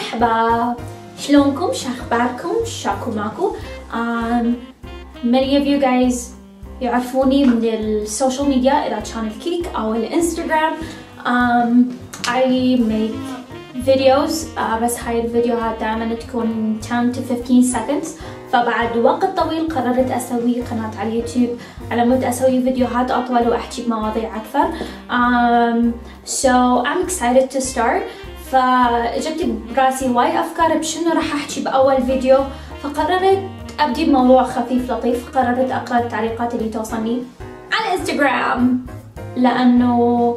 مرحبا. شلونكم؟ شو اخباركم شاكو ماكو. um, many of you guys يعرفوني من ال social media إذا كان الكيك أو الإنستغرام. um, I make videos. uh, بس هاي الفيديوهات دائما تكون 10 to 15 seconds. فبعد وقت طويل قررت أسوي قناة على اليوتيوب. على مود أسوي فيديوهات أطول وأحكي بمواضيع أكثر. um, so I'm excited to start. فجبت براسي وايد أفكار بشنو راح أحكي بأول فيديو فقررت أبدي بموضوع خفيف لطيف قررت أقرأ التعليقات اللي توصلني على إنستغرام لأنه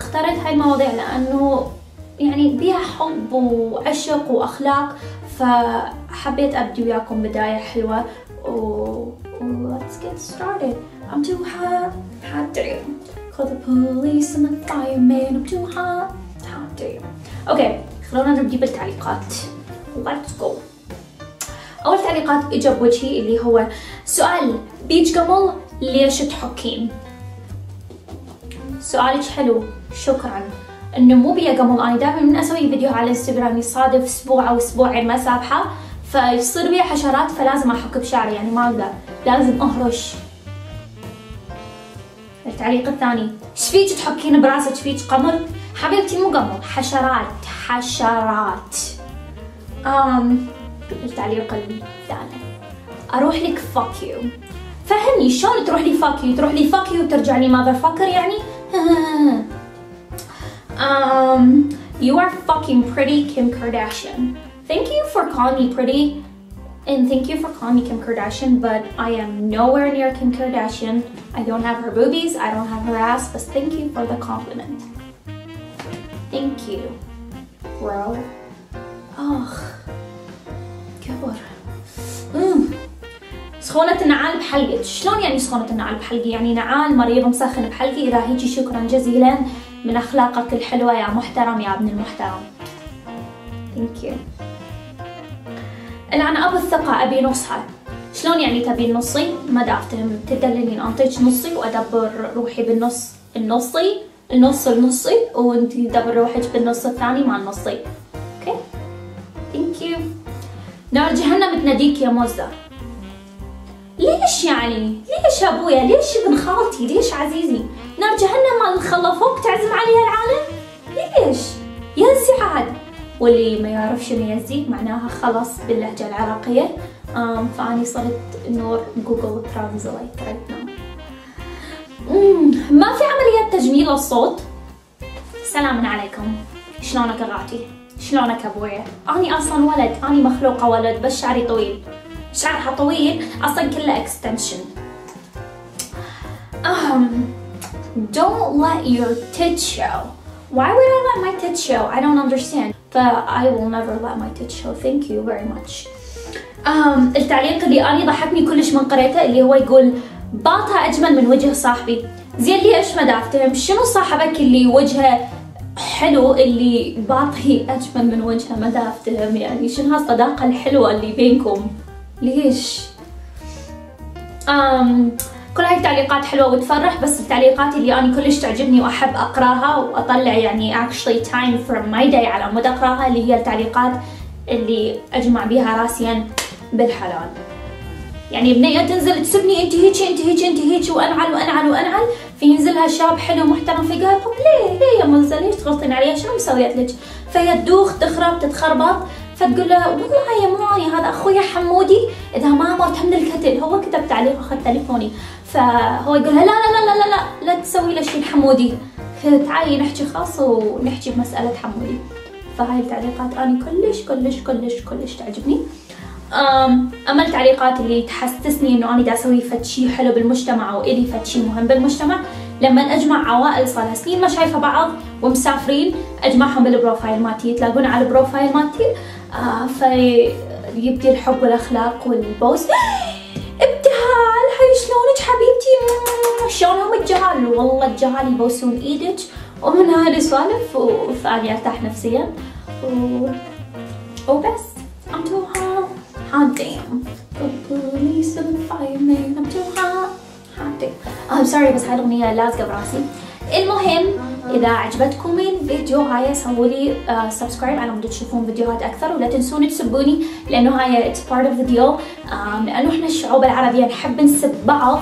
اخترت هاي المواضيع لأنه يعني بيها حب وعشق وأخلاق فحبيت أبدي وياكم بداية حلوة. و let's get started. I'm too hot. Hot damn. Call the police and the fireman I'm too hot. Hot damn. okay خلونا نبدي بالتعليقات. Let's go. أول تعليقات اجى بوجهي اللي هو سؤال بيج قمل ليش تحكين سؤالك حلو شكرا. إنه مو بيا قمل أنا دائما من أسوي فيديو على الانستغرام يصادف أسبوع أو أسبوعين ما سابحة فيصير بيا حشرات فلازم أحك بشعري يعني ما أقدر. لازم أهرش. التعليق الثاني إيش فيك تحكين براسك فيك قمل حبيبتي مو قمل حشرات حشرات um التعليق الثالث أروح لك fuck you فهمني شلون تروح لي fuck you تروح لي fuck you وترجع لي mother يعني um you are fucking pretty Kim Kardashian thank you for calling me pretty and thank you for calling me Kim Kardashian but I am nowhere near Kim Kardashian I don't have her boobies I don't have her ass but thank you for the compliment thank you. Bro oh كبر سخونة النعال بحلقك شلون يعني سخونة النعال بحلقي؟ يعني نعال مريض مسخن بحلقي. إذا هيجي شكرا جزيلا من أخلاقك الحلوة يا محترم يا ابن المحترم. thank you الآن أبو الثقة أبي نصها شلون يعني تبي نصي ما دا أفتهم تدللين أنطيك نصي وأدبر روحي بالنص النصي. النص النصي وانتي تدبر روحك بالنص الثاني مع النصي okay thank you نار جهنم تناديك يا موزة ليش يعني؟ ليش أبويا؟ ليش ابن خالتي؟ ليش عزيزي؟ نار جهنم مال خلفوك تعزم عليها العالم؟ ليش؟ يزي عاد واللي ما يعرف شنو يزي معناها خلص باللهجة العراقية um, فأني صرت نور Google Translate right ما في عمليات تجميل الصوت؟ سلام عليكم. شلونك اغاتي شلونك ابويا أني أصلا ولد أني مخلوقه ولد بس شعري طويل. شعرها طويل أصلا كله extension um don't let your tit show. Why would I let my tit show? I don't understand. But I will never let my tit show. Thank you very much. um التعليق اللي اني ضحكني كلش من قريته اللي هو يقول باطها اجمل من وجه صاحبي. زين ليش ما دافتهم شنو صاحبك اللي وجهه حلو اللي باطي اجمل من وجهه ما دافتهم يعني شنو هالصداقه الحلوة اللي بينكم؟ ليش؟ أم كل هاي التعليقات حلوة وتفرح بس التعليقات اللي أنا كلش تعجبني وأحب أقراها وأطلع يعني actually time from my day على مود أقراها اللي هي التعليقات اللي أجمع بيها راسيا بالحلال. يعني بنية تنزل تسبني انت هيك انت هيك انت هيك وانعل وانعل وانعل. فينزلها شاب حلو محترم في قال طب ليه؟ ليه يا منزل ليش تغلطين عليها؟ شنو مسويت لك؟ فهي تدوخ تخرب تتخربط. فتقول له والله يا ماي هذا أخويا حمودي إذا ما مرت من الكتل. هو كتب تعليق اخذ تليفوني. فهو يقول لا لا لا لا لا لا لا تسوي له شيء حمودي. تعالي نحكي خاص ونحكي بمسألة حمودي. فهاي التعليقات أنا كلش كلش كلش كلش تعجبني. أما التعليقات اللي تحسسني إنه أنا دا أسوي فد شيء حلو بالمجتمع أو إلي فد شيء مهم بالمجتمع لما أجمع عوائل صار لها سنين ما شايفة بعض ومسافرين أجمعهم بال profile مالتي. تلاقون على ال profile مالتي آه فيبدي الحب والأخلاق والبوس. ابتهال هاي شلونك حبيبتي؟ شلونهم الجهال؟ والله الجهال يبوسون إيدك. ومن هاي السوالف فاني أرتاح نفسيا. و... وبس. Hot hot damn. The police and the fireman I'm too hot hot damn. I'm sorry بس هاي الأغنية لازقة براسي المهم إذا عجبتكم الفيديو هاي سووا لي subscribe على مود تشوفون فيديوهات أكثر ولا تنسون تسبوني لأنه هاي it's part of the deal لأنه إحنا الشعوب العربية نحب نسب بعض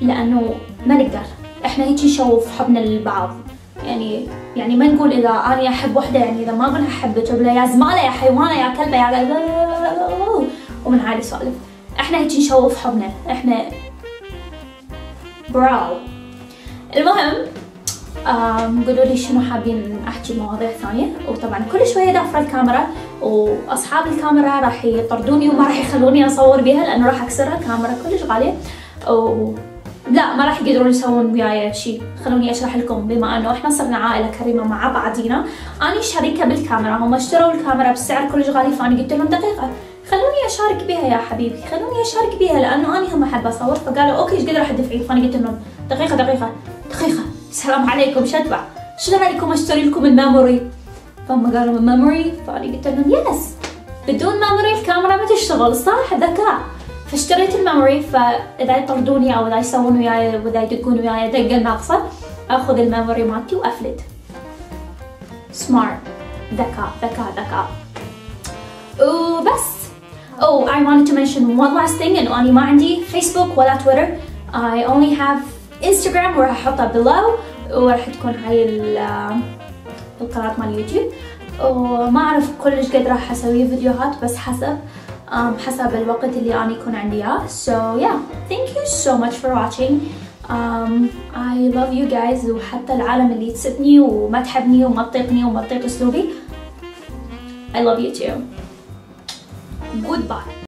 لأنه ما نقدر. إحنا هيك نشوف حبنا للبعض. يعني يعني ما نقول إذا أنا أحب وحدة يعني إذا ما أقول احبك أقول يا زمالة يا حيوانة يا كلبة يا ومن هاي السوالف إحنا هيك نشوف حبنا. إحنا براو المهم قولوا لي شنو حابين أحكي مواضيع ثانية؟ وطبعا كل شوية دافره الكاميرا وأصحاب الكاميرا راح يطردوني وما راح يخلوني أصور بها لأنه راح أكسرها. كاميرا كلش غالية. و لا ما راح يقدرون يسوون وياي شيء خلوني أشرح لكم. بما أنه إحنا صرنا عائلة كريمة مع بعضينا اني شريكة بالكاميرا. هم اشتروا الكاميرا بسعر كلش غالي فاني قلت لهم دقيقة. خلوني أشارك بها يا حبيبي خلوني أشارك بها لأنه اني هم أحب اصور فقالوا okay إيش قد راح تدفعين فاني قلت لهم دقيقة دقيقة دقيقة السلام عليكم شتبع شنو رايكم أشتري لكم ال memory. فهم قالوا ال memory فاني قلت لهم yes بدون memory الكاميرا ما تشتغل صح؟ ذكاء. فاشتريت ال memory فإذا يطردوني أو إذا يسوون وياي وإذا يدقون وياي دقه ناقصه آخذ ال memory مالتي وأفلت. سمارت ذكاء ذكاء ذكاء. وبس. Oh, I wanted to mention one last thing انه اني ما عندي فيسبوك ولا تويتر I only have Instagram وراح احطها below. وراح تكون هاي القناة مال يوتيوب وما اعرف كلش قد راح أسوي فيديوهات بس حسب um, حسب الوقت اللي أنا يكون عندي إياه so yeah thank you so much for watching. Um, I love you guys. وحتى العالم اللي تسبني وما تحبني وما تطيقني وما تطيق أسلوبي I love you too. Goodbye